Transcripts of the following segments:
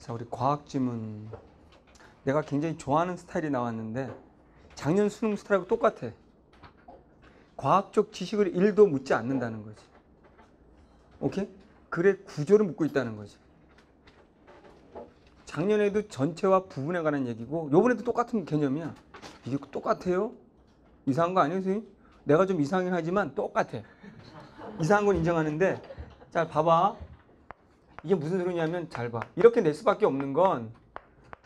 자, 우리 과학 지문. 내가 굉장히 좋아하는 스타일이 나왔는데 작년 수능 스타일하고 똑같아. 과학적 지식을 1도 묻지 않는다는 거지. 오케이? 글의 구조를 묻고 있다는 거지. 작년에도 전체와 부분에 관한 얘기고 요번에도 똑같은 개념이야. 이게 똑같아요? 이상한 거 아니에요, 선생님? 내가 좀 이상하긴 하지만 똑같아. 이상한 건 인정하는데 자, 봐봐. 이게 무슨 소리냐면 잘 봐. 이렇게 낼 수밖에 없는 건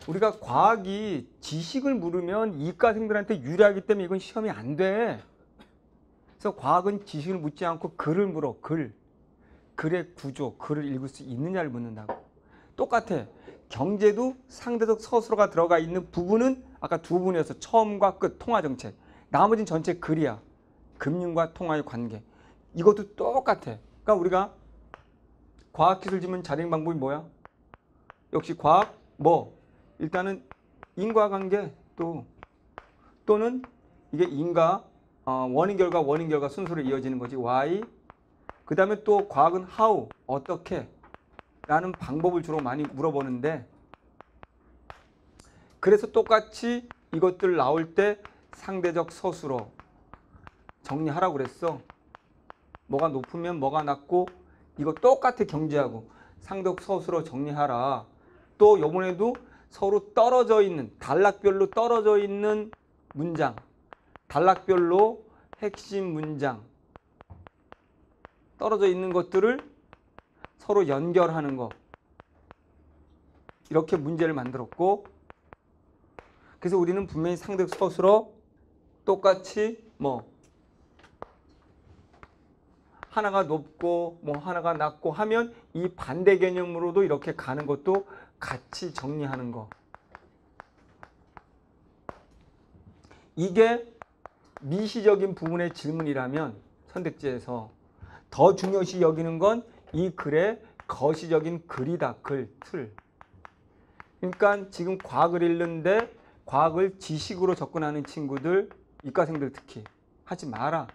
우리가 과학이 지식을 물으면 이과생들한테 유리하기 때문에 이건 시험이 안 돼. 그래서 과학은 지식을 묻지 않고 글을 물어. 글. 글의 구조, 글을 읽을 수 있느냐를 묻는다고. 똑같아. 경제도 상대적 서술어가 들어가 있는 부분은 아까 두 부분이어서 처음과 끝, 통화 정책. 나머지는 전체 글이야. 금융과 통화의 관계. 이것도 똑같아. 그러니까 우리가 과학기술 지문 자행 방법이 뭐야? 역시 과학 뭐? 일단은 인과관계 또 또는 이게 인과 어, 원인 결과 원인 결과 순서로 이어지는 거지. why 그 다음에 또 과학은 how 어떻게 라는 방법을 주로 많이 물어보는데 그래서 똑같이 이것들 나올 때 상대적 서술어 정리하라고 그랬어. 뭐가 높으면 뭐가 낮고 이거 똑같아 경제하고 상대적 서술어 정리하라. 또 요번에도 서로 떨어져 있는 단락별로 떨어져 있는 문장. 단락별로 핵심 문장. 떨어져 있는 것들을 서로 연결하는 거. 이렇게 문제를 만들었고 그래서 우리는 분명히 상대 서술어 똑같이 뭐 하나가 높고 뭐 하나가 낮고 하면 이 반대 개념으로도 이렇게 가는 것도 같이 정리하는 거. 이게 미시적인 부분의 질문이라면 선택지에서 더 중요시 여기는 건 이 글의 거시적인 글이다. 글, 틀. 그러니까 지금 과학을 읽는데 과학을 지식으로 접근하는 친구들, 이과생들 특히 하지 마라.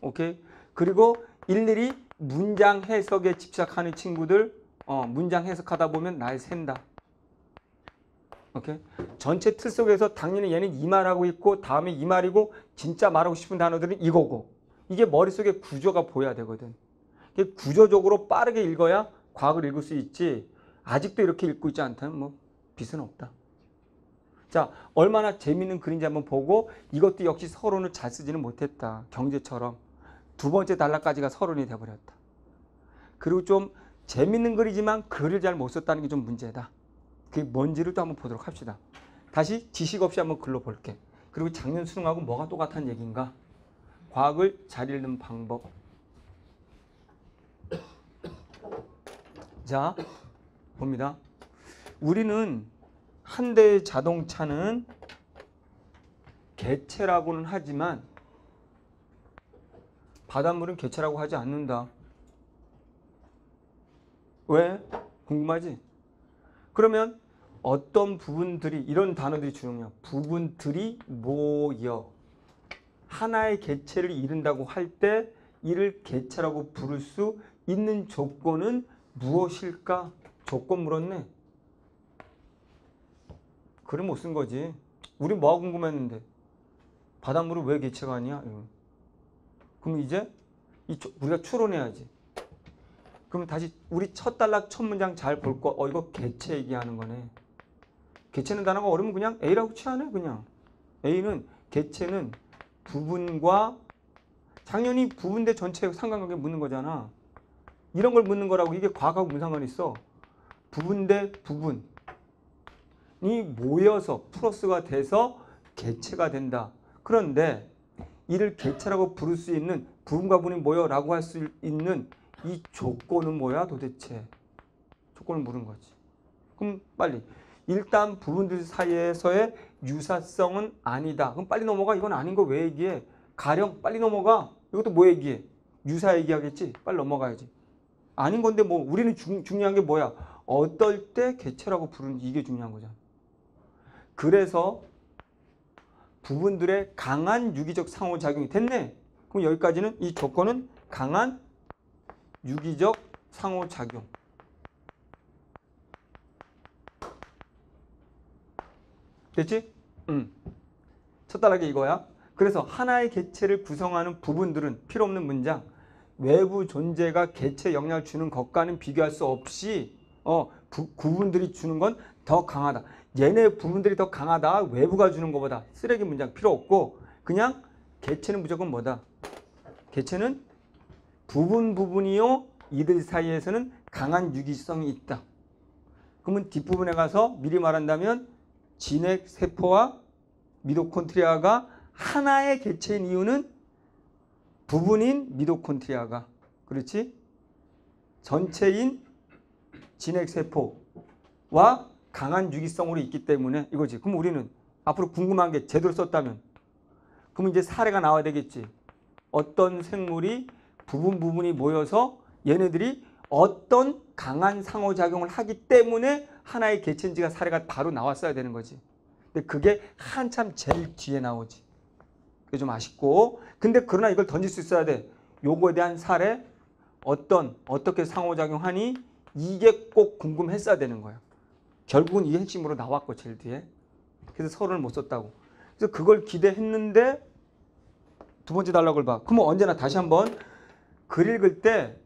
오케이? 그리고 일일이 문장 해석에 집착하는 친구들 어, 문장 해석하다 보면 날 샌다. 오케이? 전체 틀 속에서 당연히 얘는 이 말하고 있고 다음에 이 말이고 진짜 말하고 싶은 단어들은 이거고 이게 머릿속에 구조가 보여야 되거든. 구조적으로 빠르게 읽어야 과학을 읽을 수 있지 아직도 이렇게 읽고 있지 않다면 뭐 빛은 없다. 자, 얼마나 재밌는 글인지 한번 보고 이것도 역시 서론을 잘 쓰지는 못했다. 경제처럼. 두 번째 단락까지가 서론이 돼버렸다. 그리고 좀 재밌는 글이지만 글을 잘 못 썼다는 게 좀 문제다. 그게 뭔지를 또 한번 보도록 합시다. 다시 지식 없이 한번 글로 볼게. 그리고 작년 수능하고 뭐가 똑같은 얘기인가? 과학을 잘 읽는 방법. 자, 봅니다. 우리는 한 대의 자동차는 개체라고는 하지만 바닷물은 개체라고 하지 않는다. 왜? 궁금하지? 그러면 어떤 부분들이 이런 단어들이 중요해요. 부분들이 모여 하나의 개체를 이룬다고 할 때 이를 개체라고 부를 수 있는 조건은 무엇일까? 조건 물었네. 글을 못 쓴 거지. 우리 뭐가 궁금했는데 바닷물은 왜 개체가 아니야? 이런. 그럼 이제 우리가 추론해야지. 그럼 다시 우리 첫 단락 첫 문장 잘 볼 거. 어 이거 개체 얘기하는 거네. 개체는 단어가 어려면 그냥 A라고 취하네 그냥. A는 개체는 부분과 당연히 부분 대 전체 상관관계 묻는 거잖아. 이런 걸 묻는 거라고 이게 과학하고 무슨 상관이 있어? 부분 대 부분이 모여서 플러스가 돼서 개체가 된다. 그런데 이를 개체라고 부를 수 있는 부분과 부분이 모여라고 할 수 있는 이 조건은 뭐야 도대체? 조건을 물은 거지. 그럼 빨리 일단 부분들 사이에서의 유사성은 아니다. 그럼 빨리 넘어가. 이건 아닌 거 왜 얘기해? 가령 빨리 넘어가. 이것도 뭐 얘기해? 유사 얘기하겠지. 빨리 넘어가야지. 아닌 건데 뭐 우리는 중, 중요한 게 뭐야? 어떨 때 개체라고 부르는지 이게 중요한 거잖아. 그래서 부분들의 강한 유기적 상호작용이 됐네. 그럼 여기까지는 이 조건은 강한 유기적 상호작용. 됐지? 음. 첫단락이 이거야. 그래서 하나의 개체를 구성하는 부분들은 필요 없는 문장. 외부 존재가 개체 영향을 주는 것과는 비교할 수 없이 어, 부, 구분들이 주는 건 더 강하다. 얘네 부분들이 더 강하다. 외부가 주는 것보다 쓰레기 문장 필요 없고 그냥 개체는 무조건 뭐다? 개체는 부분 부분이요. 이들 사이에서는 강한 유기성이 있다. 그러면 뒷부분에 가서 미리 말한다면 진핵 세포와 미토콘트리아가 하나의 개체인 이유는 부분인 미토콘트리아가 그렇지? 전체인 진핵 세포와 강한 유기성으로 있기 때문에 이거지. 그럼 우리는 앞으로 궁금한 게 제대로 썼다면 그럼 이제 사례가 나와야 되겠지. 어떤 생물이 부분 부분이 모여서 얘네들이 어떤 강한 상호작용을 하기 때문에 하나의 개체인지가 사례가 바로 나왔어야 되는 거지. 근데 그게 한참 제일 뒤에 나오지. 그게 좀 아쉽고. 근데 그러나 이걸 던질 수 있어야 돼. 요거에 대한 사례, 어떤, 어떻게 상호작용하니 이게 꼭 궁금했어야 되는 거야. 결국은 이게 핵심으로 나왔고, 제일 뒤에. 그래서 서론을 못 썼다고. 그래서 그걸 기대했는데 두 번째 단락을 봐. 그러면 언제나 다시 한번 글 읽을 때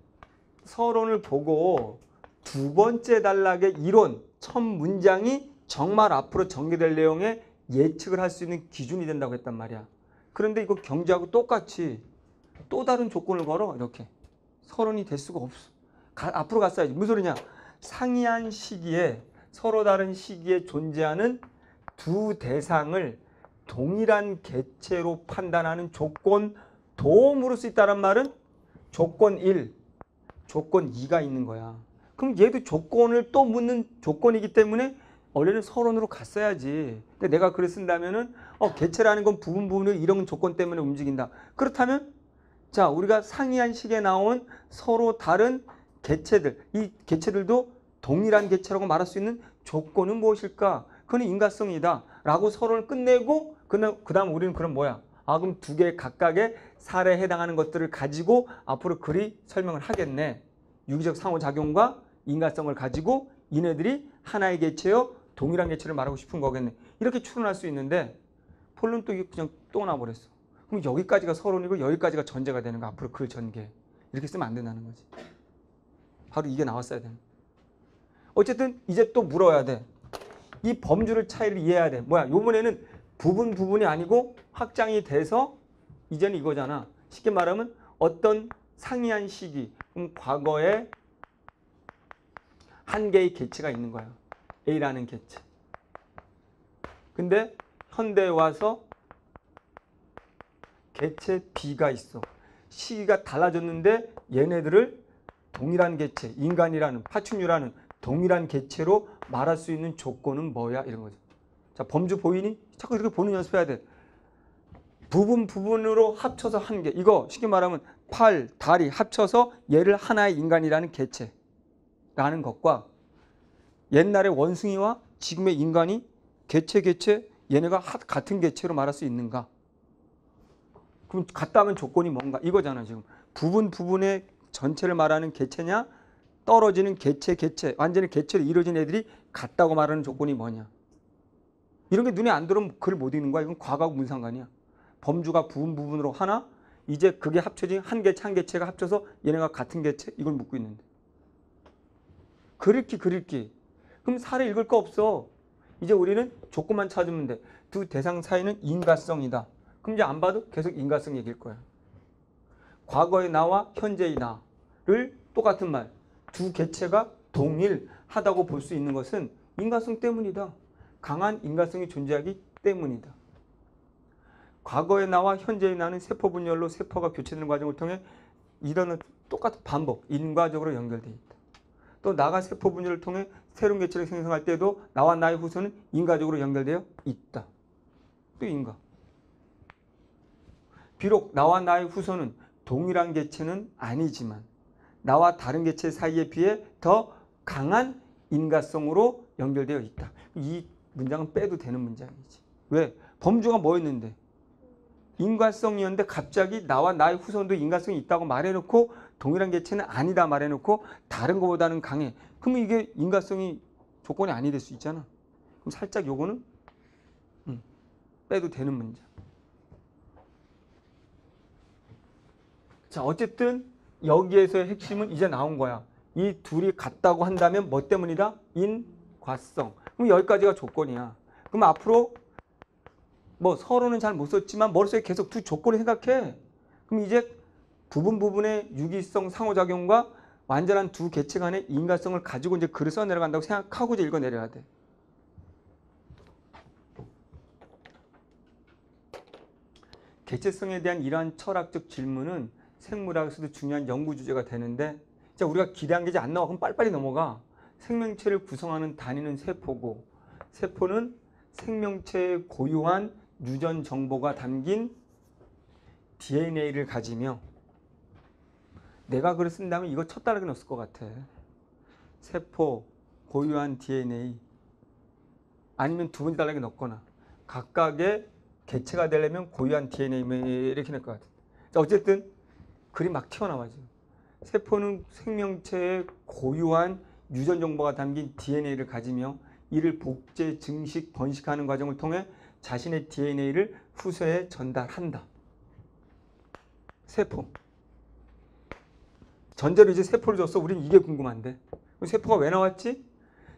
서론을 보고 두 번째 단락의 이론, 첫 문장이 정말 앞으로 전개될 내용에 예측을 할 수 있는 기준이 된다고 했단 말이야. 그런데 이거 경제하고 똑같이 또 다른 조건을 걸어 이렇게 서론이 될 수가 없어. 가- 앞으로 갔어야지. 무슨 소리냐? 상이한 시기에 서로 다른 시기에 존재하는 두 대상을 동일한 개체로 판단하는 조건 도움으로 수 있다는 말은 조건 1, 조건 2가 있는 거야. 그럼 얘도 조건을 또 묻는 조건이기 때문에 원래는 서론으로 갔어야지. 근데 내가 글을 쓴다면은 어, 개체라는 건 부분 부분을 이런 조건 때문에 움직인다. 그렇다면 자 우리가 상이한 식에 나온 서로 다른 개체들 이 개체들도 동일한 개체라고 말할 수 있는 조건은 무엇일까? 그건 인과성이다. 라고 서론을 끝내고 그 다음 우리는 그럼 뭐야? 아 그럼 두 개 각각의 사례에 해당하는 것들을 가지고 앞으로 글이 설명을 하겠네. 유기적 상호작용과 인과성을 가지고 이네들이 하나의 개체요 동일한 개체를 말하고 싶은 거겠네. 이렇게 추론할 수 있는데 폴론 또 그냥 또 나버렸어. 그럼 여기까지가 서론이고 여기까지가 전제가 되는 거 앞으로 글 전개. 이렇게 쓰면 안 된다는 거지. 바로 이게 나왔어야 되는. 어쨌든 이제 또 물어야 돼. 이 범주를 차이를 이해해야 돼. 뭐야? 요번에는 부분 부분이 아니고 확장이 돼서 이제는 이거잖아. 쉽게 말하면 어떤 상이한 시기, 그럼 과거에 한 개의 개체가 있는 거야. A라는 개체. 근데 현대에 와서 개체 B가 있어. 시기가 달라졌는데 얘네들을 동일한 개체, 인간이라는 파충류라는 동일한 개체로 말할 수 있는 조건은 뭐야? 이런 거죠. 자, 범주 보이니? 자꾸 이렇게 보는 연습해야 돼. 부분 부분으로 합쳐서 한 개. 이거 쉽게 말하면 팔, 다리 합쳐서 얘를 하나의 인간이라는 개체라는 것과 옛날의 원숭이와 지금의 인간이 개체 개체 얘네가 하- 같은 개체로 말할 수 있는가? 그럼 같다면 조건이 뭔가? 이거잖아 지금. 부분 부분의 전체를 말하는 개체냐? 떨어지는 개체 개체 완전히 개체로 이루어진 애들이 같다고 말하는 조건이 뭐냐? 이런 게 눈에 안 들어오면 글못 읽는 거야. 이건 과거하고 무슨 상관이야? 범주가 부분 부분으로 하나? 이제 그게 합쳐진 한 개체 한 개체가 합쳐서 얘네가 같은 개체? 이걸 묻고 있는데. 그릴기 그릴기 그럼 사례 읽을 거 없어. 이제 우리는 조건만 찾으면 돼두 대상 사이는 인과성이다. 그럼 이제 안 봐도 계속 인과성 얘기일 거야. 과거의 나와 현재의 나를 똑같은 말 두 개체가 동일하다고 볼 수 있는 것은 인과성 때문이다 강한 인과성이 존재하기 때문이다 과거의 나와 현재의 나는 세포 분열로 세포가 교체되는 과정을 통해 이런 똑같은 반복, 인과적으로 연결되어 있다. 또 나가 세포 분열을 통해 새로운 개체를 생성할 때도 나와 나의 후손은 인과적으로 연결되어 있다. 또 인과. 비록 나와 나의 후손은 동일한 개체는 아니지만 나와 다른 개체 사이에 비해 더 강한 인과성으로 연결되어 있다. 이 문장은 빼도 되는 문장이지. 왜? 범주가 뭐였는데? 인과성이었는데 갑자기 나와 나의 후손도 인과성이 있다고 말해놓고 동일한 개체는 아니다 말해놓고 다른 것보다는 강해. 그러면 이게 인과성이 조건이 아니 될 수 있잖아. 그럼 살짝 요거는 빼도 되는 문제. 자, 어쨌든 여기에서의 핵심은 이제 나온 거야. 이 둘이 같다고 한다면 뭐 때문이다? 인과성. 그럼 여기까지가 조건이야. 그럼 앞으로 뭐 서로는 잘 못 썼지만 머릿속에 계속 두 조건을 생각해. 그럼 이제 부분 부분의 유기성 상호작용과 완전한 두 개체 간의 인과성을 가지고 이제 글을 써 내려간다고 생각하고 이제 읽어 내려야 돼. 개체성에 대한 이러한 철학적 질문은 생물학에서도 중요한 연구 주제가 되는데 자 우리가 기대한 게 이제 안 나와. 그럼 빨리빨리 넘어가. 생명체를 구성하는 단위는 세포고 세포는 생명체의 고유한 유전 정보가 담긴 DNA를 가지며 내가 글을 쓴다면 이거 첫 단락에 넣었을 것 같아. 세포 고유한 DNA 아니면 두 번째 단락에 넣거나 각각의 개체가 되려면 고유한 DNA 이렇게 낼 것 같아. 자 어쨌든 글이 막 튀어나와 지금. 세포는 생명체의 고유한 유전 정보가 담긴 DNA를 가지며 이를 복제, 증식, 번식하는 과정을 통해 자신의 DNA를 후세에 전달한다. 세포. 전제로 이제 세포를 줬어. 우린 이게 궁금한데. 세포가 왜 나왔지?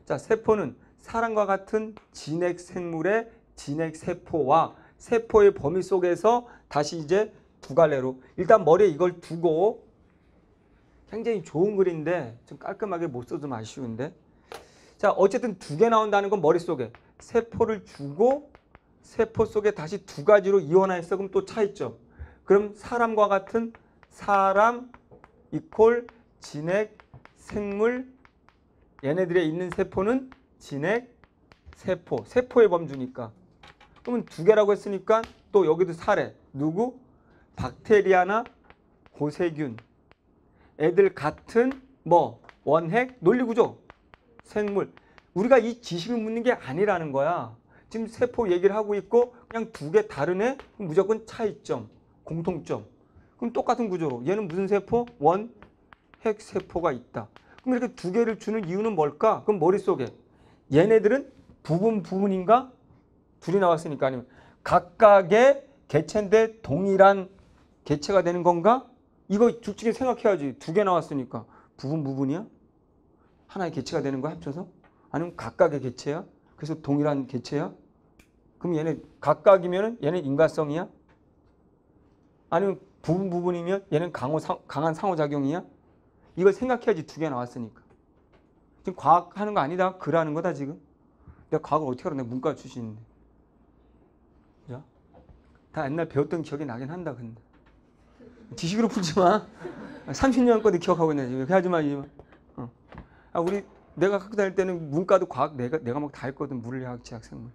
자, 세포는 사람과 같은 진핵 생물의 진핵 세포와 세포의 범위 속에서 다시 이제 두 갈래로. 일단 머리에 이걸 두고 굉장히 좋은 글인데 좀 깔끔하게 못 써도 좀 아쉬운데. 자 어쨌든 두 개 나온다는 건 머릿속에. 세포를 주고 세포 속에 다시 두 가지로 이원화했어 그럼 또 차있죠. 그럼 사람과 같은 사람 이콜 진핵 생물 얘네들에 있는 세포는 진핵 세포. 세포의 범주니까. 그러면 두 개라고 했으니까 또 여기도 사례. 누구 박테리아나 고세균. 애들 같은 뭐 원핵 논리구조 생물. 우리가 이 지식을 묻는 게 아니라는 거야. 지금 세포 얘기를 하고 있고 그냥 두 개 다른 애 무조건 차이점 공통점. 그럼 똑같은 구조로. 얘는 무슨 세포? 원핵 세포가 있다. 그럼 이렇게 두 개를 주는 이유는 뭘까? 그럼 머릿속에. 얘네들은 부분 부분인가? 둘이 나왔으니까 아니면 각각의 개체인데 동일한 개체가 되는 건가? 이거 둘 중에 생각해야지. 두 개 나왔으니까 부분 부분이야? 하나의 개체가 되는 거야 합쳐서? 아니면 각각의 개체야? 그래서 동일한 개체야? 그럼 얘네 각각이면 얘는 인과성이야? 아니면 부분 부분이면 얘는 강호, 상, 강한 상호작용이야? 이걸 생각해야지 두 개 나왔으니까. 지금 과학 하는 거 아니다. 글 하는 거다 지금. 내가 과학을 어떻게 알아? 내가 문과 출신인데. 자, 다 옛날 배웠던 기억이 나긴 한다 근데. 지식으로 풀지 마. 30년 거도 기억하고 있네. 지금. 하지 마. 어. 아, 우리 내가 학교 다닐 때는 문과도 과학 내가 내 과목 다 했거든. 물리학, 지학, 생물.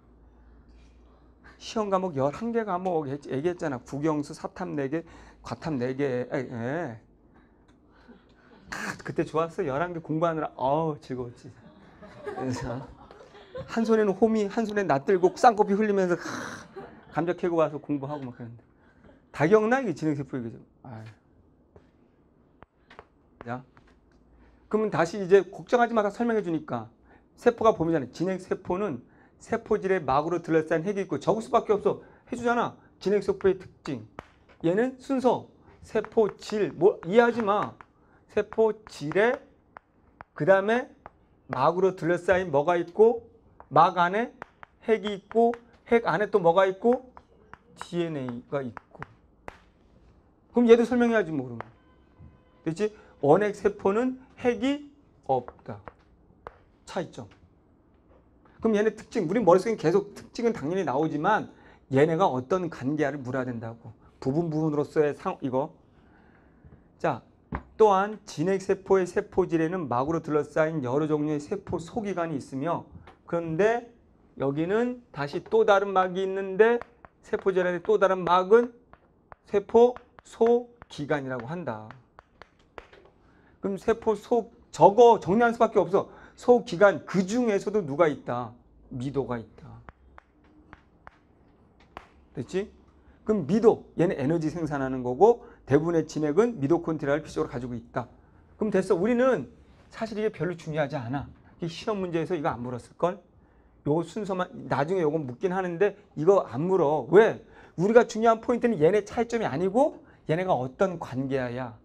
시험 과목 11개 과목 했- 얘기했잖아. 국영수, 사탐 4개, 과탐 4개. 에, 에. 아, 그때 좋았어. 11개 공부하느라 어우, 즐거웠지. 그래서 한 손에는 호미, 한 손에 나 들고 쌍꺼풀 흘리면서 하, 감자 캐고 와서 공부하고 막 그랬는데. 다 기억나? 이게 진행세포 얘기죠. 자. 그러면 다시 이제 걱정하지 마라 설명해 주니까 세포가 범위잖아요. 진핵세포는 세포질의 막으로 둘러싼 핵이 있고 적을 수밖에 없어. 해주잖아. 진핵세포의 특징. 얘는 순서 세포질 뭐 이해하지 마. 세포질에 그 다음에 막으로 둘러싸인 뭐가 있고 막 안에 핵이 있고 핵 안에 또 뭐가 있고 DNA가 있고 그럼 얘도 설명해야지 뭐 그러면 됐지? 원핵 세포는 핵이 없다. 차이점 그럼 얘네 특징 우리 머릿속에 계속 특징은 당연히 나오지만 얘네가 어떤 관계를 물어야 된다고. 부분 부분으로서의 상 이거. 자 또한 진핵세포의 세포질에는 막으로 둘러싸인 여러 종류의 세포 소기관이 있으며 그런데 여기는 다시 또 다른 막이 있는데 세포질 안에 또 다른 막은 세포 소기관이라고 한다. 그럼 세포 소 저거 정리할 수밖에 없어. 소기관 그 중에서도 누가 있다? 미도가 있다. 됐지? 그럼 미도 얘는 에너지 생산하는 거고 대부분의 진액은 미도콘트리아를 필수적으로 가지고 있다. 그럼 됐어. 우리는 사실 이게 별로 중요하지 않아. 이게 시험 문제에서 이거 안 물었을 걸. 요 순서만 나중에 요건 묻긴 하는데 이거 안 물어. 왜? 우리가 중요한 포인트는 얘네 차이점이 아니고 얘네가 어떤 관계야.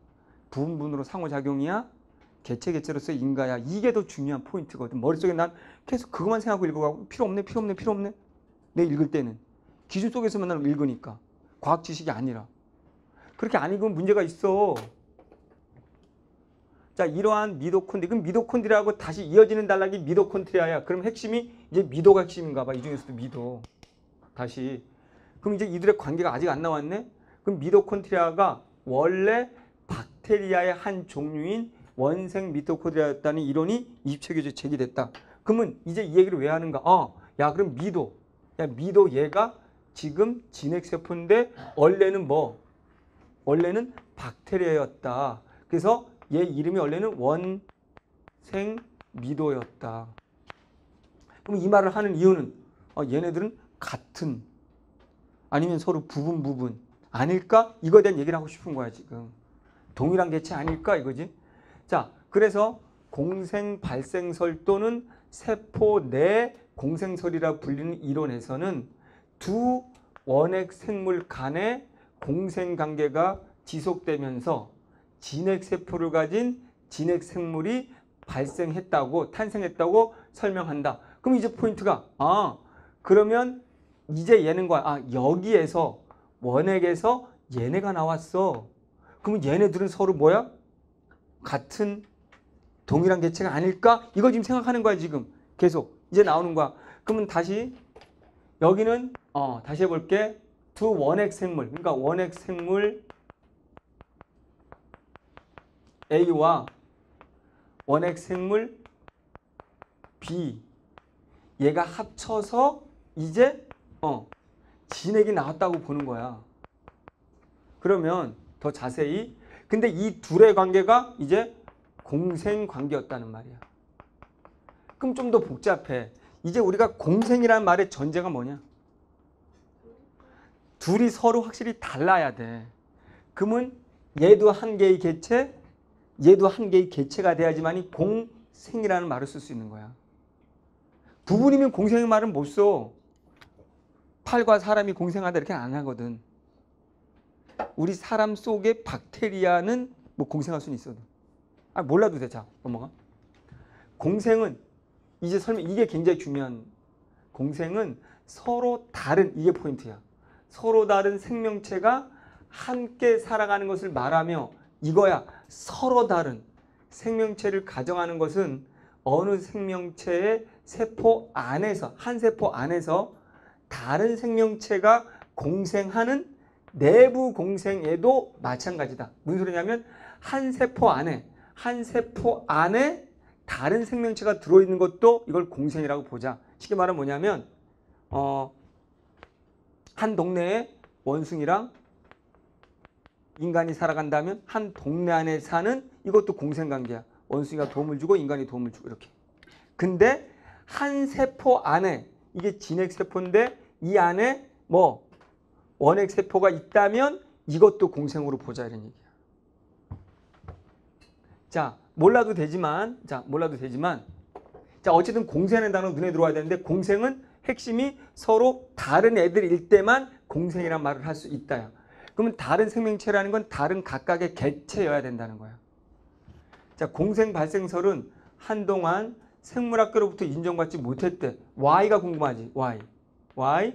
부분분으로 상호작용이야. 개체 개체로서 인가야. 이게 더 중요한 포인트거든. 머릿속에 난 계속 그것만 생각하고 읽어가고 필요 없네 필요 없네 필요 없네. 내 읽을 때는. 기준 속에서만 나는 읽으니까. 과학 지식이 아니라. 그렇게 안 읽으면 문제가 있어. 자, 이러한 미도콘드리. 그럼 미도콘드리아하고 다시 이어지는 단락이 미도콘트리아야. 그럼 핵심이 이제 미도가 핵심인가 봐. 이 중에서도 미도. 다시. 그럼 이제 이들의 관계가 아직 안 나왔네? 그럼 미도콘트리아가 원래 박테리아의 한 종류인 원생 미토콘드리아였다는 이론이 20세기에 제기됐다. 그러면 이제 이 얘기를 왜 하는가? 어, 야, 그럼 미도. 야, 미도 얘가 지금 진핵세포인데 원래는 뭐? 원래는 박테리아였다. 그래서 얘 이름이 원래는 원생 미도였다. 그럼 이 말을 하는 이유는 어, 얘네들은 같은 아니면 서로 부분 부분 아닐까? 이거에 대한 얘기를 하고 싶은 거야 지금. 동일한 개체 아닐까 이거지. 자, 그래서 공생 발생설 또는 세포 내 공생설이라 불리는 이론에서는 두 원핵 생물 간의 공생 관계가 지속되면서 진핵 세포를 가진 진핵 생물이 발생했다고 탄생했다고 설명한다. 그럼 이제 포인트가 아 그러면 이제 얘는 거야. 아 여기에서 원핵에서 얘네가 나왔어. 그러면 얘네들은 서로 뭐야? 같은 동일한 개체가 아닐까? 이거 지금 생각하는 거야 지금 계속 이제 나오는 거야. 그러면 다시 여기는 어 다시 해볼게. 두 원핵 생물 그러니까 원핵 생물 A와 원핵 생물 B 얘가 합쳐서 이제 어 진액이 나왔다고 보는 거야. 그러면 더 자세히 근데 이 둘의 관계가 이제 공생 관계였다는 말이야. 그럼 좀 더 복잡해. 이제 우리가 공생이라는 말의 전제가 뭐냐? 둘이 서로 확실히 달라야 돼. 그러면 얘도 한 개의 개체, 얘도 한 개의 개체가 돼야지만이 공생이라는 말을 쓸 수 있는 거야. 부분이면 공생의 말은 못 써. 팔과 사람이 공생하다 이렇게 안 하거든. 우리 사람 속에 박테리아는 뭐 공생할 수는 있어도. 아 몰라도 돼. 자 넘어가. 공생은 이제 설명 이게 굉장히 중요한 공생은 서로 다른 이게 포인트야. 서로 다른 생명체가 함께 살아가는 것을 말하며 이거야 서로 다른 생명체를 가정하는 것은 어느 생명체의 세포 안에서 한 세포 안에서 다른 생명체가 공생하는 내부 공생에도 마찬가지다. 무슨 소리냐면 한 세포 안에 한 세포 안에 다른 생명체가 들어있는 것도 이걸 공생이라고 보자. 쉽게 말하면 뭐냐면 어, 한 동네에 원숭이랑 인간이 살아간다면 한 동네 안에 사는 이것도 공생관계야. 원숭이가 도움을 주고 인간이 도움을 주고 이렇게. 근데 한 세포 안에 이게 진핵 세포인데 이 안에 뭐 원핵 세포가 있다면 이것도 공생으로 보자 이런 얘기야. 자, 몰라도 되지만 자, 몰라도 되지만 자, 어쨌든 공생이라는 단어 눈에 들어와야 되는데 공생은 핵심이 서로 다른 애들일 때만 공생이란 말을 할 수 있다야. 그러면 다른 생명체라는 건 다른 각각의 개체여야 된다는 거야. 자, 공생 발생설은 한동안 생물학계로부터 인정받지 못했대. Y가 궁금하지. Y. Y.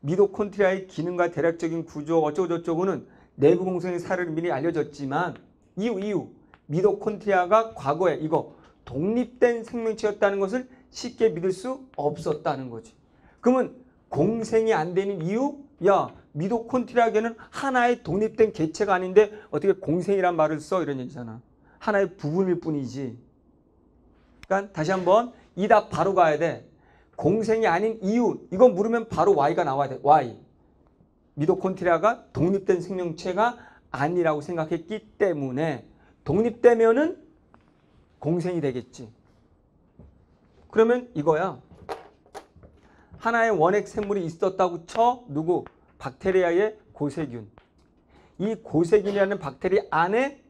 미도콘트리아의 기능과 대략적인 구조 어쩌고저쩌고는 내부 공생의 사례를 미리 알려졌지만 이유 이유 미도콘트리아가 과거에 이거 독립된 생명체였다는 것을 쉽게 믿을 수 없었다는 거지. 그러면 공생이 안 되는 이유? 야 미도콘트리아계는 하나의 독립된 개체가 아닌데 어떻게 공생이란 말을 써 이런 얘기잖아. 하나의 부분일 뿐이지. 그러니까 다시 한번 이 답 바로 가야 돼. 공생이 아닌 이유 이거 물으면 바로 Y가 나와야 돼. Y. 미도콘트리아가 독립된 생명체가 아니라고 생각했기 때문에 독립되면은 공생이 되겠지. 그러면 이거야. 하나의 원핵 생물이 있었다고 쳐 누구? 박테리아의 고세균. 이 고세균이라는 박테리아 안에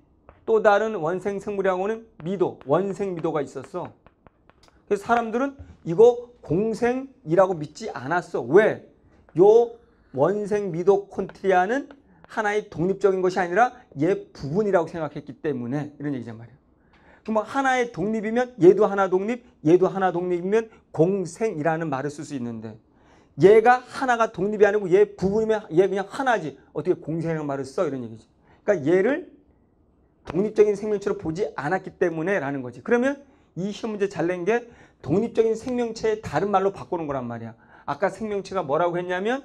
또 다른 원생 생물이라고는 미도, 원생 미도가 있었어. 그래서 사람들은 이거 공생이라고 믿지 않았어. 왜? 요 원생 미도콘트리아는 하나의 독립적인 것이 아니라 얘 부분이라고 생각했기 때문에 이런 얘기란 말이야. 그럼 하나의 독립이면 얘도 하나 독립, 얘도 하나 독립이면 공생이라는 말을 쓸 수 있는데 얘가 하나가 독립이 아니고 얘 부분이면 얘 그냥 하나지. 어떻게 공생이라는 말을 써 이런 얘기지. 그러니까 얘를 독립적인 생명체로 보지 않았기 때문에 라는 거지. 그러면 이 시험 문제 잘 낸 게 독립적인 생명체의 다른 말로 바꾸는 거란 말이야. 아까 생명체가 뭐라고 했냐면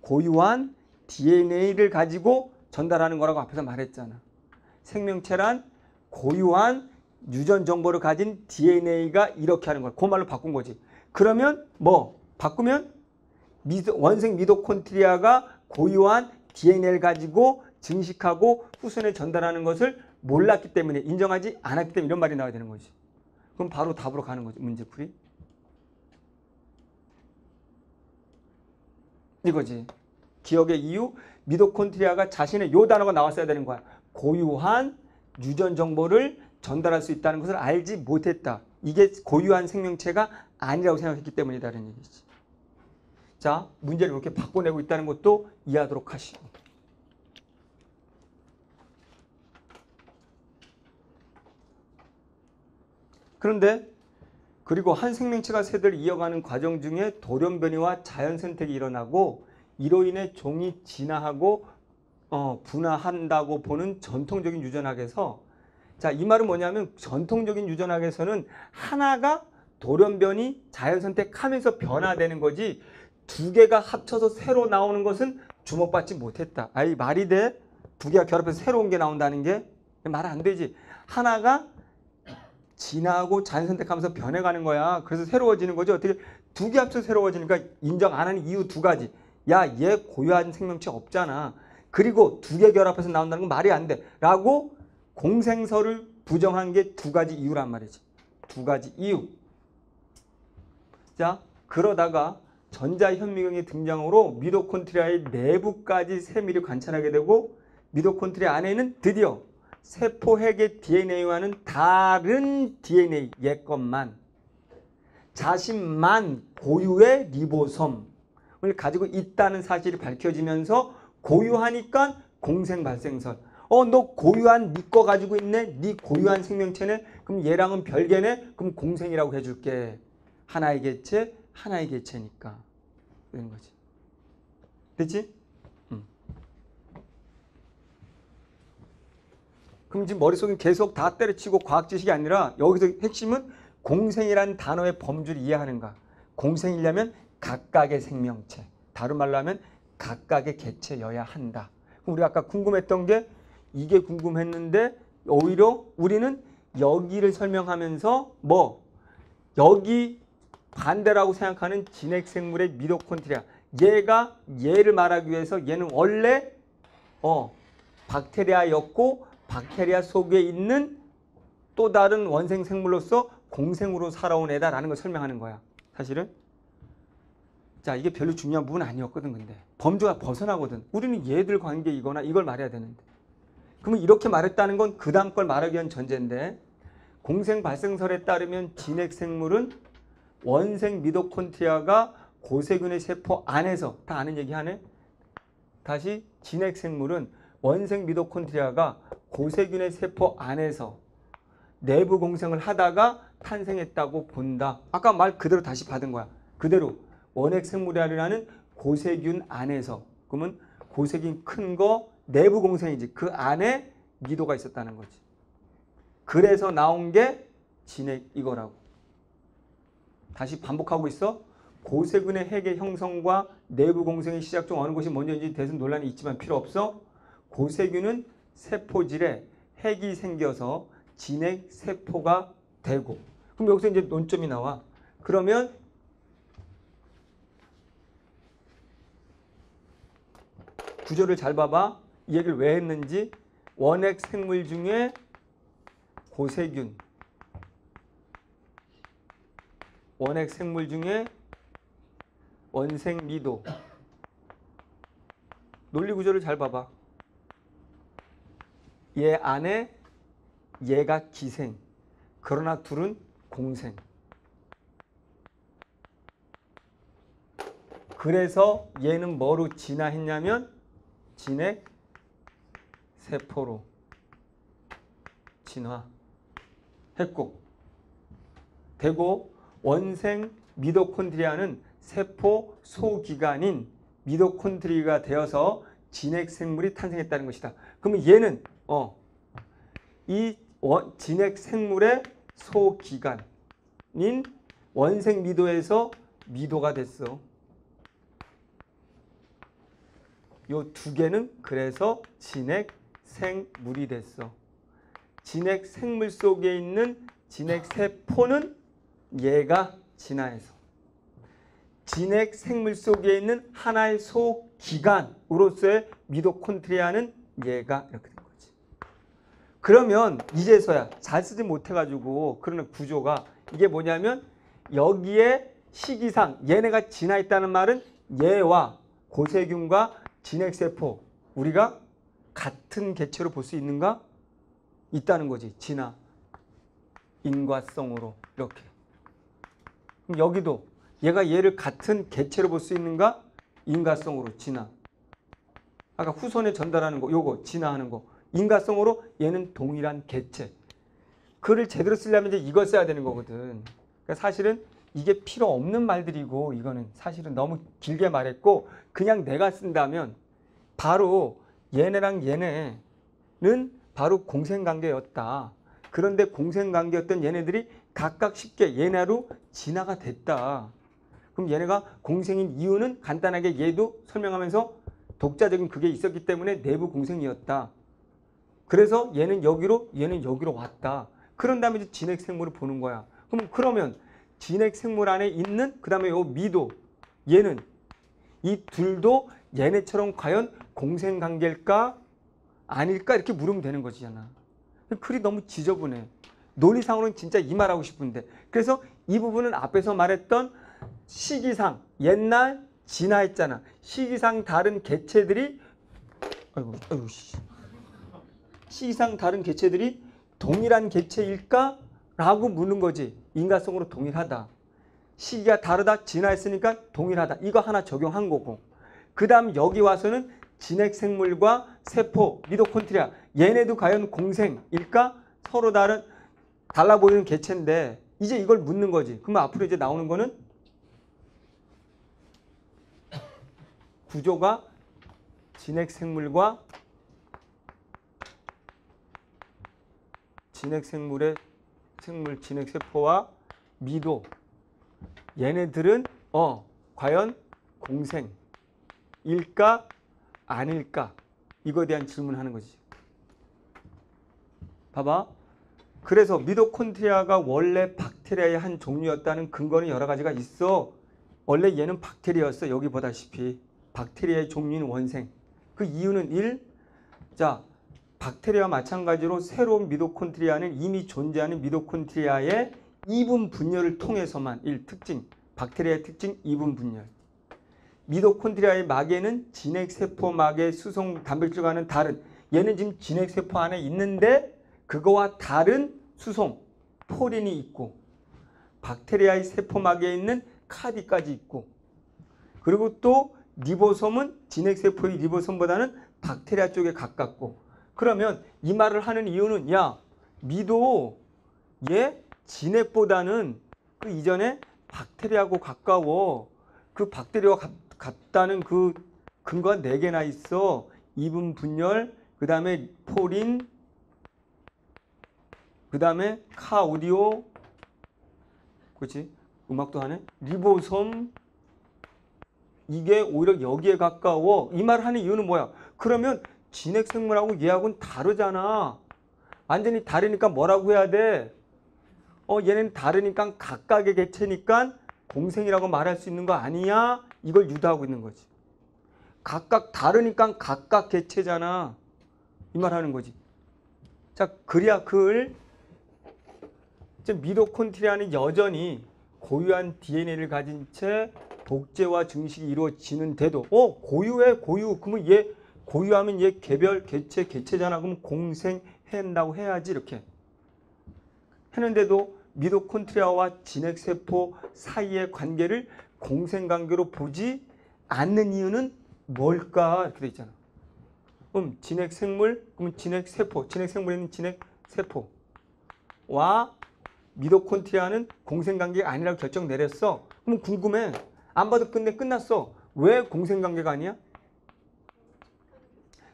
고유한 DNA를 가지고 전달하는 거라고 앞에서 말했잖아. 생명체란 고유한 유전 정보를 가진 DNA가 이렇게 하는 거야. 그 말로 바꾼 거지. 그러면 뭐 바꾸면 원생 미도콘트리아가 고유한 DNA를 가지고 증식하고 후손에 전달하는 것을 몰랐기 때문에 인정하지 않았기 때문에 이런 말이 나와야 되는 거지. 그럼 바로 답으로 가는 거지. 문제풀이. 이거지. 기억의 이유 미도콘트리아가 자신의 요 단어가 나왔어야 되는 거야. 고유한 유전 정보를 전달할 수 있다는 것을 알지 못했다. 이게 고유한 생명체가 아니라고 생각했기 때문이다는 얘기지. 자, 문제를 이렇게 바꿔내고 있다는 것도 이해하도록 하시오. 그런데 그리고 한 생명체가 세대를 이어가는 과정 중에 돌연변이와 자연 선택이 일어나고 이로 인해 종이 진화하고 어, 분화한다고 보는 전통적인 유전학에서 자, 이 말은 뭐냐면 전통적인 유전학에서는 하나가 돌연변이 자연 선택하면서 변화되는 거지 두 개가 합쳐서 새로 나오는 것은 주목받지 못했다. 아이 말이 돼? 두 개가 결합해서 새로운 게 나온다는 게 말 안 되지. 하나가 진화하고 자연 선택하면서 변해가는 거야. 그래서 새로워지는 거죠. 어떻게 두 개 합쳐 서 새로워지니까 인정 안 하는 이유 두 가지. 야, 얘 고유한 생명체 없잖아. 그리고 두 개 결합해서 나온다는 건 말이 안 돼. 라고 공생설을 부정한 게 두 가지 이유란 말이지. 두 가지 이유. 자, 그러다가 전자현미경의 등장으로 미도콘트리아의 내부까지 세밀히 관찰하게 되고 미도콘트리아 안에는 드디어 세포핵의 DNA와는 다른 DNA 옛 것만 자신만 고유의 리보솜을 가지고 있다는 사실이 밝혀지면서 고유하니까 공생 발생설. 어, 너 고유한 니거 가지고 있네? 네 고유한 생명체네? 그럼 얘랑은 별개네? 그럼 공생이라고 해줄게. 하나의 개체, 하나의 개체니까. 이런 거지. 됐지? 음. 그럼 지금 머릿속에 계속 다 때려치고 과학 지식이 아니라 여기서 핵심은 공생이라는 단어의 범주를 이해하는가. 공생이려면 각각의 생명체. 다른 말로 하면 각각의 개체여야 한다. 그럼 우리가 아까 궁금했던 게 이게 궁금했는데 오히려 우리는 여기를 설명하면서 뭐 여기 반대라고 생각하는 진핵생물의 미도콘트리아 얘가 얘를 말하기 위해서 얘는 원래 어 박테리아였고 박테리아 속에 있는 또 다른 원생 생물로서 공생으로 살아온 애다라는 걸 설명하는 거야. 사실은 자 이게 별로 중요한 부분 아니었거든 근데 범주가 벗어나거든. 우리는 얘들 관계이거나 이걸 말해야 되는데 그러면 이렇게 말했다는 건 그 다음 걸 말하기 위한 전제인데 공생 발생설에 따르면 진핵생물은 원생 미도콘트리아가 고세균의 세포 안에서 다 아는 얘기 하네. 다시 진핵생물은 원생 미도콘트리아가 고세균의 세포 안에서 내부 공생을 하다가 탄생했다고 본다. 아까 말 그대로 다시 받은 거야. 그대로 원핵 생물이라는 고세균 안에서 그러면 고세균 큰 거 내부 공생이지 그 안에 미도가 있었다는 거지. 그래서 나온 게 진핵 이거라고. 다시 반복하고 있어. 고세균의 핵의 형성과 내부 공생의 시작 중 어느 것이 먼저인지 대선 논란이 있지만 필요 없어. 고세균은 세포질에 핵이 생겨서 진핵 세포가 되고 그럼 여기서 이제 논점이 나와. 그러면 구조를 잘 봐봐. 이 얘기를 왜 했는지 원핵 생물 중에 고세균 원핵 생물 중에 원생 미도 논리 구조를 잘 봐봐. 얘 안에 얘가 기생. 그러나 둘은 공생. 그래서 얘는 뭐로 진화했냐면 진액 세포로 진화했고 되고 원생 미토콘드리아는 세포 소기관인 미토콘드리가 되어서 진액 생물이 탄생했다는 것이다. 그러면 얘는 어, 이 원- 진핵 생물의 소기관인 원생 미도에서 미도가 됐어. 요 두 개는 그래서 진핵 생물이 됐어. 진핵 생물 속에 있는 진핵 세포는 얘가 진화해서 진핵 생물 속에 있는 하나의 소기관으로서의 미토콘드리아는 얘가 이렇게. 그러면 이제서야 잘 쓰지 못해가지고 그러는 구조가 이게 뭐냐면 여기에 시기상 얘네가 진화했다는 말은 얘와 고세균과 진핵세포 우리가 같은 개체로 볼 수 있는가? 있다는 거지. 진화. 인과성으로 이렇게. 그럼 여기도 얘가 얘를 같은 개체로 볼 수 있는가? 인과성으로 진화. 아까 후손에 전달하는 거 요거 진화하는 거. 인과성으로 얘는 동일한 개체. 글을 제대로 쓰려면 이제 이걸 써야 되는 거거든. 그러니까 사실은 이게 필요 없는 말들이고 이거는 사실은 너무 길게 말했고 그냥 내가 쓴다면 바로 얘네랑 얘네는 바로 공생관계였다. 그런데 공생관계였던 얘네들이 각각 쉽게 얘네로 진화가 됐다. 그럼 얘네가 공생인 이유는 간단하게 얘도 설명하면서 독자적인 그게 있었기 때문에 내부 공생이었다. 그래서 얘는 여기로 얘는 여기로 왔다. 그런 다음에 이제 진핵 생물을 보는 거야. 그럼 그러면 진핵 생물 안에 있는 그다음에 요 미도 얘는 이 둘도 얘네처럼 과연 공생 관계일까 아닐까 이렇게 물으면 되는 거지잖아. 글이 너무 지저분해. 논리상으로는 진짜 이 말하고 싶은데. 그래서 이 부분은 앞에서 말했던 시기상 옛날 진화했잖아. 시기상 다른 개체들이 아이고 아이고 씨. 시기상 다른 개체들이 동일한 개체일까? 라고 묻는 거지. 인과성으로 동일하다. 시기가 다르다. 진화했으니까 동일하다. 이거 하나 적용한 거고. 그 다음 여기 와서는 진핵생물과 세포, 미토콘트리아 얘네도 과연 공생일까? 서로 다른 달라 보이는 개체인데 이제 이걸 묻는 거지. 그러면 앞으로 이제 나오는 거는 구조가 진핵생물과 진핵생물의 생물 진핵세포와 미도 얘네들은 어 과연 공생일까 아닐까 이거에 대한 질문을 하는 거지. 봐봐. 그래서 미토콘드리아가 원래 박테리아의 한 종류였다는 근거는 여러 가지가 있어. 원래 얘는 박테리아였어. 여기 보다시피 박테리아의 종류는 원생. 그 이유는 1. 자, 박테리아와 마찬가지로 새로운 미토콘드리아는 이미 존재하는 미토콘드리아의 이분 분열을 통해서만 1. 특징. 박테리아의 특징 이분 분열. 미토콘드리아의 막에는 진핵세포 막의 수송 단백질과는 다른 얘는 지금 진핵세포 안에 있는데 그거와 다른 수송 porin이 있고 박테리아의 세포막에 있는 cardi까지 있고 그리고 또 리보솜은 진핵세포의 리보솜보다는 박테리아 쪽에 가깝고 그러면 이 말을 하는 이유는 야 미토 얘 진핵보다는 그 이전에 박테리아하고 가까워. 그 박테리아와 같- 같다는 그 근거가 네 개나 있어. 이분 분열 그 다음에 porin 그 다음에 카 오디오. 그렇지? 음악도 하네. 리보솜. 이게 오히려 여기에 가까워. 이말 하는 이유는 뭐야? 그러면 진핵 생물하고 얘하고는 다르잖아 완전히 다르니까 뭐라고 해야 돼 어, 얘는 다르니까 각각의 개체니까 공생이라고 말할 수 있는 거 아니야? 이걸 유도하고 있는 거지. 각각 다르니까 각각 개체잖아. 이 말 하는 거지. 자, 그래야 글 이제 미토콘트리아는 여전히 고유한 DNA를 가진 채 독재와 증식이 이루어지는데도 어 고유해 고유 그러면 얘 고유하면 얘 개별 개체 개체잖아 그럼 공생한다고 해야지 이렇게 했는데도 미토콘트리아와 진핵세포 사이의 관계를 공생관계로 보지 않는 이유는 뭘까? 이렇게 돼 있잖아. 그럼 진핵 생물, 그러면 진핵 세포, 진핵 생물에 있는 진핵 세포와 미토콘트리아는 공생관계가 아니라고 결정 내렸어. 그럼 궁금해. 안 봐도 끝내 끝났어. 왜 공생관계가 아니야?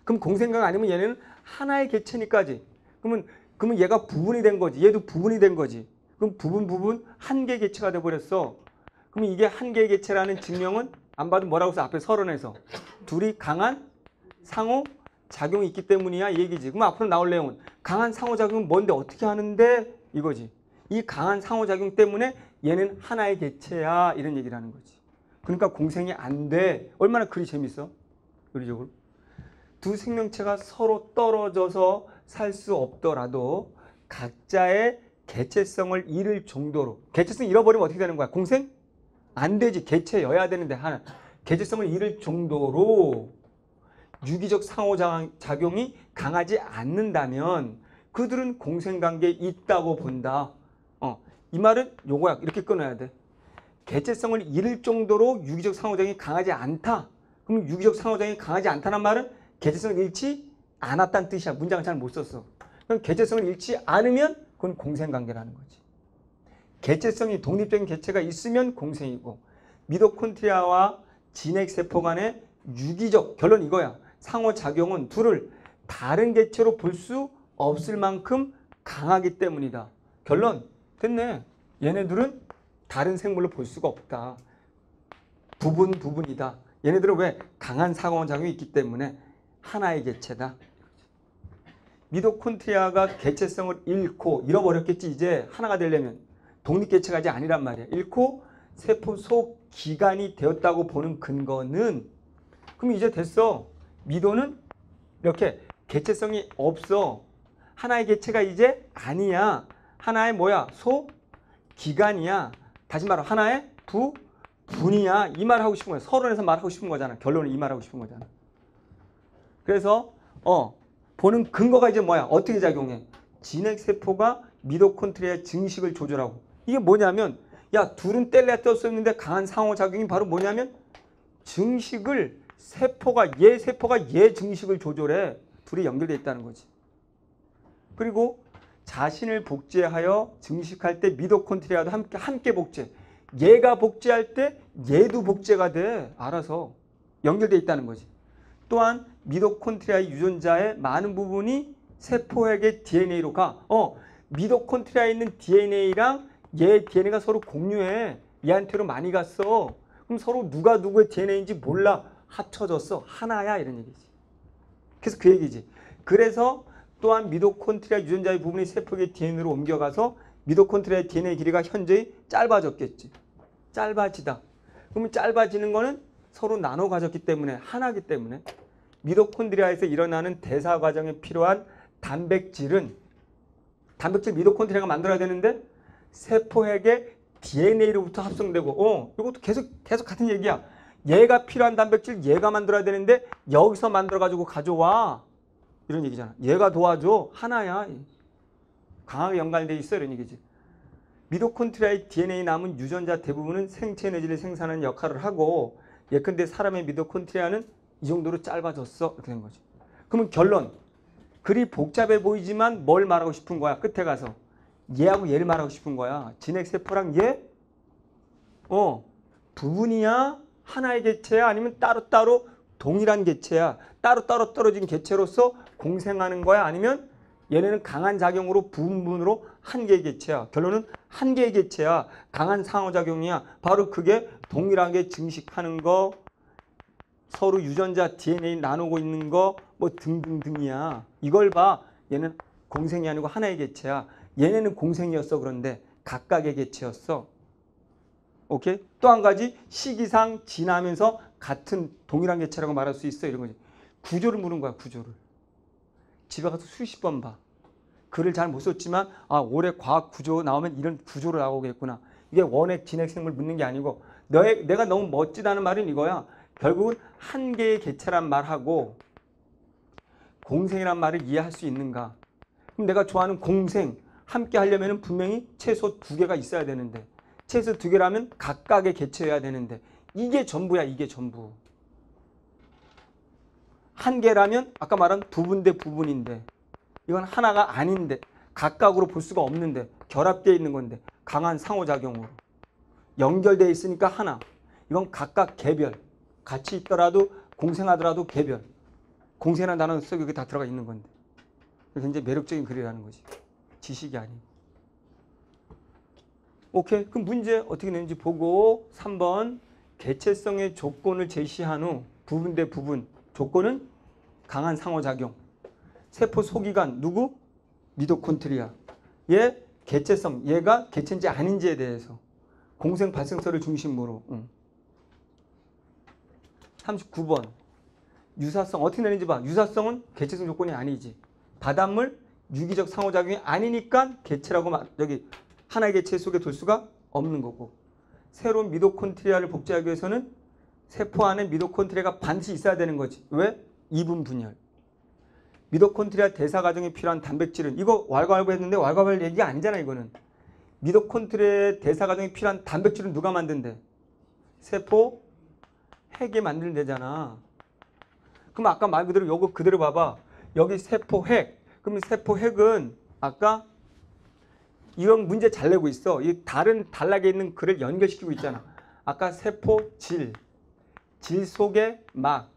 그럼 공생관계 아니면 얘는 하나의 개체니까지. 그러면 그러면 얘가 부분이 된 거지. 얘도 부분이 된 거지. 그럼 부분 부분 한 개 개체가 돼 버렸어. 그럼 이게 한 개의 개체라는 증명은 안 봐도 뭐라고 써 앞에 서론에서 둘이 강한 상호 작용이 있기 때문이야 이 얘기지. 그럼 앞으로 나올 내용은 강한 상호 작용은 뭔데 어떻게 하는데 이거지. 이 강한 상호 작용 때문에 얘는 하나의 개체야 이런 얘기를 하는 거지. 그러니까 공생이 안 돼. 얼마나 글이 재밌어? 의리적으로. 두 생명체가 서로 떨어져서 살 수 없더라도 각자의 개체성을 잃을 정도로 개체성 잃어버리면 어떻게 되는 거야? 공생? 안 되지. 개체여야 되는데 하나 개체성을 잃을 정도로 유기적 상호작용이 강하지 않는다면 그들은 공생관계에 있다고 본다. 어, 이 말은 요거야. 이렇게 끊어야 돼. 개체성을 잃을 정도로 유기적 상호작용이 강하지 않다. 그럼 유기적 상호작용이 강하지 않다는 말은 개체성을 잃지 않았다는 뜻이야. 문장을 잘 못 썼어. 그럼 개체성을 잃지 않으면 그건 공생관계라는 거지. 개체성이 독립적인 개체가 있으면 공생이고 미토콘트리아와 진핵세포 간의 유기적 결론 이거야. 상호작용은 둘을 다른 개체로 볼 수 없을 만큼 강하기 때문이다. 결론 됐네. 얘네들은 다른 생물로 볼 수가 없다. 부분 부분이다. 얘네들은 왜 강한 상호작용이 있기 때문에 하나의 개체다. 미토콘트리아가 개체성을 잃고 잃어버렸겠지 이제 하나가 되려면 독립개체가 아니란 말이야. 잃고 세포 속 기관이 되었다고 보는 근거는 그럼 이제 됐어. 미도는 이렇게 개체성이 없어. 하나의 개체가 이제 아니야. 하나의 뭐야? 소 기관이야. 다시 말해 하나의 부 분이야. 이 말 하고 싶은 거야. 서론에서 말하고 싶은 거잖아. 결론은 이 말 하고 싶은 거잖아. 그래서 어 보는 근거가 이제 뭐야? 어떻게 작용해? 진핵 세포가 미토콘트리아 증식을 조절하고 이게 뭐냐면 야 둘은 뗄래야 뗄 수 없는데 강한 상호작용이 바로 뭐냐면 증식을 세포가 얘 세포가 얘 증식을 조절해 둘이 연결돼 있다는 거지. 그리고 자신을 복제하여 증식할 때 미토콘트리아도 함께 함께 복제. 얘가 복제할 때 얘도 복제가 돼. 알아서 연결돼 있다는 거지. 또한 미토콘트리아의 유전자의 많은 부분이 세포에게 DNA로 가. 어, 미토콘트리아에 있는 DNA랑 얘 DNA가 서로 공유해. 얘한테로 많이 갔어. 그럼 서로 누가 누구의 DNA인지 몰라. 합쳐졌어. 하나야 이런 얘기지. 그래서 그 얘기지. 그래서 또한 미토콘트리아 유전자의 부분이 세포의 DNA로 옮겨가서 미토콘트리아의 DNA 길이가 현저히 짧아졌겠지. 짧아지다. 그러면 짧아지는 거는 서로 나눠 가졌기 때문에 하나기 때문에 미토콘드리아에서 일어나는 대사 과정에 필요한 단백질은 단백질 미토콘드리아가 만들어야 되는데 세포에게 DNA로부터 합성되고 어 이것도 계속 계속 같은 얘기야. 얘가 필요한 단백질 얘가 만들어야 되는데 여기서 만들어 가지고 가져와 이런 얘기잖아. 얘가 도와줘 하나야. 강하게 연관돼 있어 이런 얘기지. 미토콘트리아의 DNA 남은 유전자 대부분은 생체 에너지를 생산하는 역할을 하고 예컨대 사람의 미토콘트리아는 이 정도로 짧아졌어? 이렇게 된 거지. 그러면 결론. 그리 복잡해 보이지만 뭘 말하고 싶은 거야? 끝에 가서. 얘하고 얘를 말하고 싶은 거야. 진핵 세포랑 얘? 어, 부분이야? 하나의 개체야? 아니면 따로따로 동일한 개체야? 따로따로 떨어진 개체로서 공생하는 거야? 아니면 얘네는 강한 작용으로 부분부분으로 한 개의 개체야? 결론은 한 개의 개체야. 강한 상호작용이야. 바로 그게 동일하게 증식하는 거 서로 유전자 DNA 나누고 있는 거 뭐 등등등이야. 이걸 봐. 얘는 공생이 아니고 하나의 개체야. 얘네는 공생이었어. 그런데 각각의 개체였어. 오케이? 또 한 가지 시기상 지나면서 같은 동일한 개체라고 말할 수 있어. 이런 거지. 구조를 물은 거야. 구조를. 집에 가서 수십 번 봐. 글을 잘 못 썼지만 아 올해 과학 구조 나오면 이런 구조로 나오겠구나. 이게 원액 진핵 생물 묻는 게 아니고 너의, 내가 너무 멋지다는 말은 이거야. 결국은 한 개의 개체란 말하고 공생이란 말을 이해할 수 있는가? 그럼 내가 좋아하는 공생 함께 하려면 분명히 최소 두 개가 있어야 되는데 최소 두 개라면 각각의 개체여야 되는데 이게 전부야 이게 전부. 한 개라면 아까 말한 부분 대 부분인데 이건 하나가 아닌데 각각으로 볼 수가 없는데 결합되어 있는 건데 강한 상호작용으로 연결되어 있으니까 하나 이건 각각 개별 같이 있더라도 공생하더라도 개별 공생이라는 단어 속에 여기 다 들어가 있는 건데. 굉장히 매력적인 글이라는 거지. 지식이 아니고. 오케이. 그럼 문제 어떻게 내는지 보고 3번 개체성의 조건을 제시한 후 부분 대 부분. 조건은 강한 상호작용. 세포 소기관 누구? 미토콘트리아. 얘 개체성 얘가 개체인지 아닌지에 대해서. 공생 발생설을 중심으로. 응. 39번. 유사성 어떻게 내는지 봐. 유사성은 개체성 조건이 아니지. 바닷물 유기적 상호작용이 아니니까 개체라고 말 여기 하나의 개체 속에 둘 수가 없는 거고. 새로운 미토콘드리아를 복제하기 위해서는 세포 안에 미토콘드리아가 반드시 있어야 되는 거지. 왜? 이분 분열. 미토콘드리아 대사 과정에 필요한 단백질은 이거 왈가왈부 했는데 왈가왈부 얘기가 아니잖아 이거는. 미토콘트리아 대사 과정에 필요한 단백질은 누가 만든대? 세포 핵이 만들면 되잖아. 그럼 아까 말 그대로 요거 그대로 봐봐. 여기 세포 핵. 그럼 세포 핵은 아까 이런 문제 잘 내고 있어. 이 다른 단락에 있는 글을 연결시키고 있잖아. 아까 세포 질. 질 속에 막.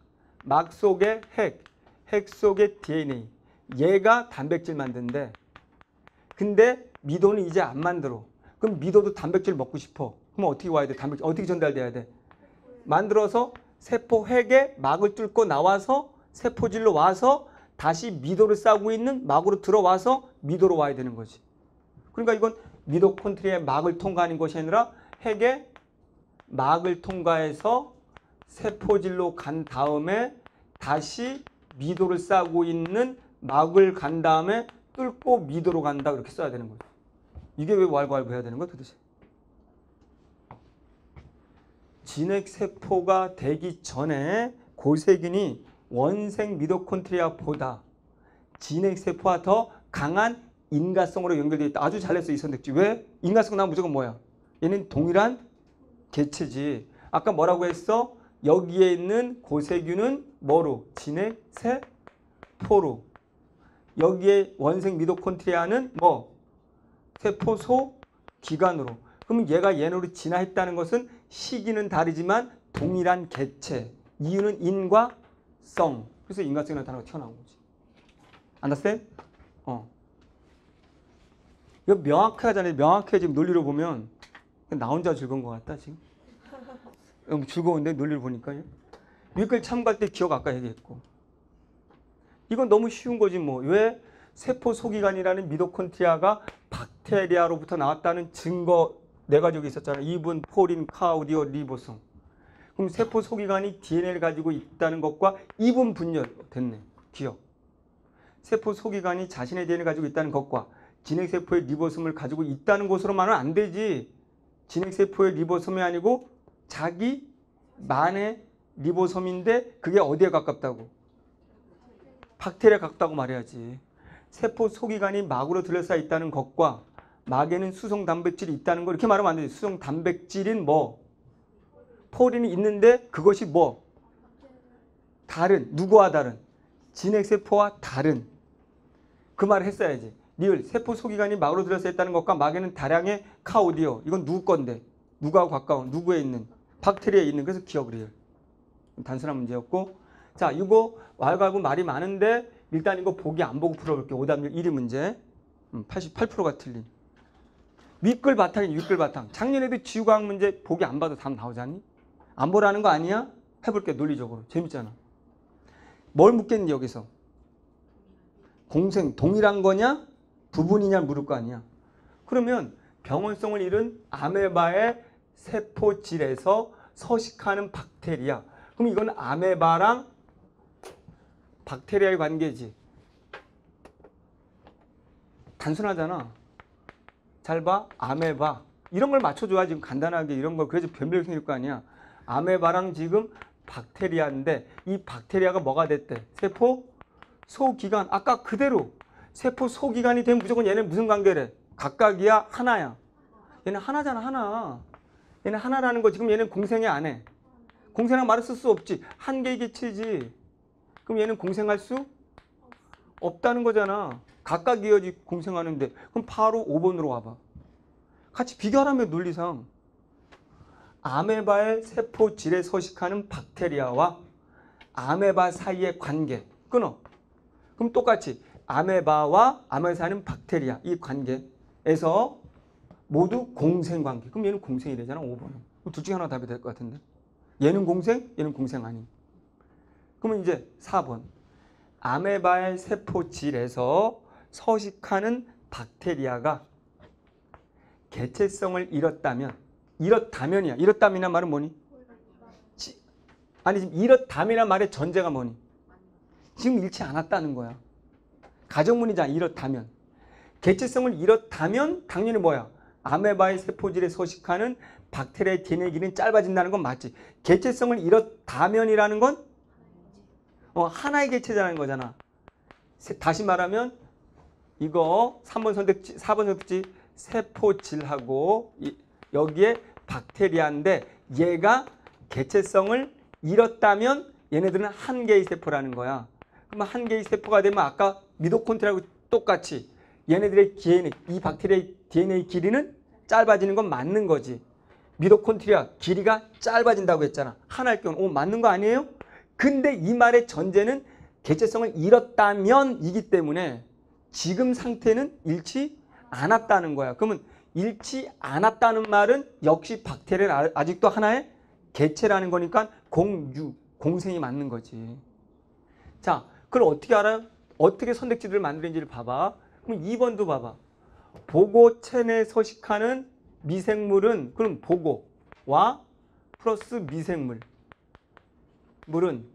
막 속에 핵. 핵 속에 DNA. 얘가 단백질 만드는데 근데 미도는 이제 안 만들어. 그럼 미도도 단백질 먹고 싶어. 그럼 어떻게 와야 돼? 단백질 어떻게 전달돼야 돼? 만들어서 세포 핵에 막을 뚫고 나와서 세포질로 와서 다시 미도를 싸고 있는 막으로 들어와서 미도로 와야 되는 거지. 그러니까 이건 미도콘트리의 막을 통과하는 것이 아니라 핵의 막을 통과해서 세포질로 간 다음에 다시 미도를 싸고 있는 막을 간 다음에 뚫고 미도로 간다 그렇게 써야 되는 거죠. 이게 왜 왈가왈부 해야 되는 거야 도대체? 진핵세포가 되기 전에 고세균이 원생 미토콘트리아보다 진핵세포와 더 강한 인가성으로 연결되어 있다. 아주 잘했어 이 선택지. 왜? 인가성 나면 무조건 뭐야? 얘는 동일한 개체지. 아까 뭐라고 했어? 여기에 있는 고세균은 뭐로? 진핵세포로. 여기에 원생 미토콘트리아는 뭐? 세포소 기관으로. 그럼 얘가 얘네로 진화했다는 것은 시기는 다르지만 동일한 개체. 이유는 인과 성. 그래서 인과성이라는 단어가 튀어나온 거지. 안다스 어. 이거 명확하잖아요. 명확해 지금 논리로 보면 나 혼자 즐거운 것 같다 지금. 너무 즐거운데 논리를 보니까요. 윗글 참가할 때 기억 아까 얘기했고. 이건 너무 쉬운 거지 뭐. 왜? 세포 소기관이라는 미토콘드리아가 박테리아로부터 나왔다는 증거 네 가지가 있었잖아. 이분, porin, cardio, 리보솜. 그럼 세포 소기관이 DNA를 가지고 있다는 것과 이분 분열 됐네. 기억. 세포 소기관이 자신의 DNA를 가지고 있다는 것과 진핵세포의 리보솜을 가지고 있다는 것으로만은 안 되지. 진핵세포의 리보솜이 아니고 자기만의 리보솜인데 그게 어디에 가깝다고? 박테리아 가깝다고 말해야지. 세포 소기관이 막으로 둘러싸여 있다는 것과 막에는 수성 단백질이 있다는 거 이렇게 말하면 안 되지. 수성 단백질인 뭐? 포린이 있는데 그것이 뭐? 다른 누구와 다른? 진핵세포와 다른. 그 말을 했어야지. 리을 세포 소기관이 막으로 들어서 있다는 것과 막에는 다량의 카오디오. 이건 누구 건데? 누구하고 가까운? 누구에 있는? 박테리아에 있는. 그래서 기억 리을 단순한 문제였고. 자 이거 왈가고 말이 많은데 일단 이거 보기 안 보고 풀어볼게요. 오답률 1위 문제. 88%가 틀린 윗글 바탕이 윗글 바탕. 작년에도 지구과학 문제 보기 안 봐도 답 나오잖니? 안 보라는 거 아니야? 해볼게 논리적으로. 재밌잖아. 뭘 묻겠니 여기서? 공생 동일한 거냐? 부분이냐 물을 거 아니야. 그러면 병원성을 잃은 아메바의 세포질에서 서식하는 박테리아. 그럼 이건 아메바랑 박테리아의 관계지. 단순하잖아. 잘 봐. 아메바. 이런 걸 맞춰줘야 지금 간단하게 이런 걸 그래서 변별이 생길 거 아니야. 아메바랑 지금 박테리아인데 이 박테리아가 뭐가 됐대? 세포 소기관. 아까 그대로 세포 소기관이 되면 무조건 얘네 무슨 관계래? 각각이야? 하나야? 얘는 하나잖아 하나. 얘는 하나라는 거 지금 얘는 공생이 안 해. 공생이랑 말을 쓸 수 없지. 한 개의 개체지. 그럼 얘는 공생할 수 없다는 거잖아. 각각 이어지 공생하는데 그럼 바로 5번으로 와봐. 같이 비교하라면 논리상 아메바의 세포질에 서식하는 박테리아와 아메바 사이의 관계 끊어. 그럼 똑같이 아메바와 아메바에 사는 박테리아 이 관계에서 모두 공생 관계. 그럼 얘는 공생이 되잖아 5번은. 둘 중에 하나 답이 될 것 같은데. 얘는 공생, 얘는 공생 아님. 그러면 이제 4번. 아메바의 세포질에서 서식하는 박테리아가 개체성을 잃었다면 잃었다면이야. 잃었다면이란 말은 뭐니? 지- 아니 지금 잃었다면이란 말의 전제가 뭐니? 지금 잃지 않았다는 거야. 가정문이잖아. 잃었다면. 개체성을 잃었다면 당연히 뭐야? 아메바의 세포질에 서식하는 박테리아의 DNA 길이는 짧아진다는 건 맞지. 개체성을 잃었다면이라는 건 어, 하나의 개체라는 거잖아. 세- 다시 말하면 이거 3번 선택지, 4번 선택지 세포질하고 이- 여기에 박테리아인데 얘가 개체성을 잃었다면 얘네들은 한 개의 세포라는 거야. 그러면 한 개의 세포가 되면 아까 미도콘트리아하고 똑같이 얘네들의 DNA, 이 박테리아의 DNA 길이는 짧아지는 건 맞는 거지. 미도콘트리아 길이가 짧아진다고 했잖아. 하나일 경우는 오 맞는 거 아니에요? 근데 이 말의 전제는 개체성을 잃었다면이기 때문에 지금 상태는 잃지 않았다는 거야. 그러면 잃지 않았다는 말은 역시 박테리아는 아- 아직도 하나의 개체라는 거니까 공유, 공생이 맞는 거지. 자, 그걸 어떻게 알아요? 어떻게 선택지들을 만드는지를 봐봐. 그럼 2번도 봐봐. 보고 체내에 서식하는 미생물은 그럼 보고와 플러스 미생물 물은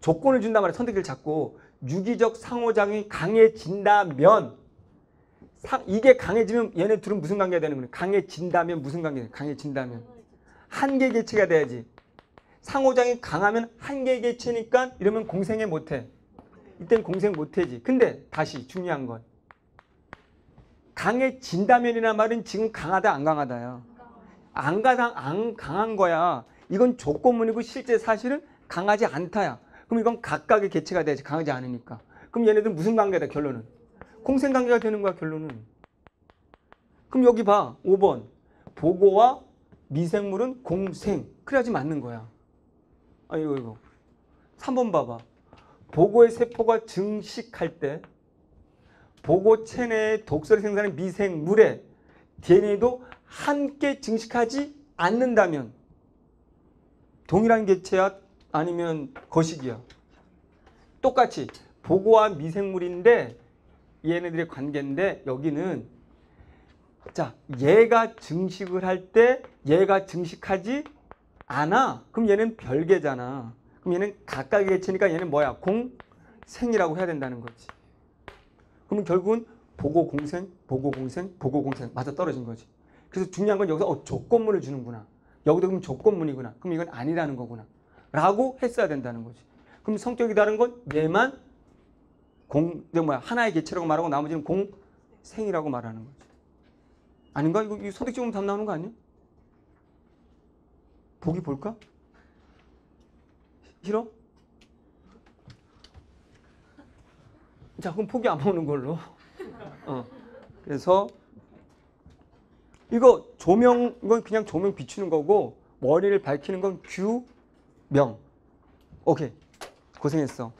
조건을 준단 말이야. 선택지를 잡고 유기적 상호작용이 강해진다면 상- 이게 강해지면 얘네 둘은 무슨 관계가 되는 거야? 강해진다면 무슨 관계? 강해진다면 한개 개체가 돼야지. 상호작용이 강하면 한개 개체니까 이러면 공생에 못해. 이땐 공생 못해지. 근데 다시 중요한 건 강해진다면이란 말은 지금 강하다 안 강하다야. 안 강한 거야. 이건 조건문이고 실제 사실은 강하지 않다야. 그럼 이건 각각의 개체가 돼야지 강하지 않으니까. 그럼 얘네들 무슨 관계다 결론은? 공생 관계가 되는 거야 결론은. 그럼 여기 봐 5번 보고와 미생물은 공생 그래야지 맞는 거야. 아 이거 이거 3번 봐봐 보고의 세포가 증식할 때 보고 체내의 독소를 생산하는 미생물의 DNA도 함께 증식하지 않는다면 동일한 개체야 아니면 거식이야. 똑같이 보고와 미생물인데 얘네들의 관계인데 여기는 자 얘가 증식을 할 때 얘가 증식하지 않아. 그럼 얘는 별개잖아. 그럼 얘는 각각의 개체니까 얘는 뭐야? 공생이라고 해야 된다는 거지. 그러면 결국은 보고 공생, 보고 공생, 보고 공생 맞아 떨어진 거지. 그래서 중요한 건 여기서 어, 조건문을 주는구나. 여기도 그럼 조건문이구나. 그럼 이건 아니라는 거구나. 라고 했어야 된다는 거지. 그럼 성격이 다른 건 얘만 공, 뭐야 하나의 개체라고 말하고 나머지는 공생이라고 말하는 거지. 아닌가? 이거, 이거 보면 답 나오는 거 아니야? 보기 볼까? 싫어? 자, 그럼 포기 안 먹는 걸로. 어. 그래서 이거 조명 이건 그냥 조명 비추는 거고 머리를 밝히는 건 규 명. 오케이. 고생했어.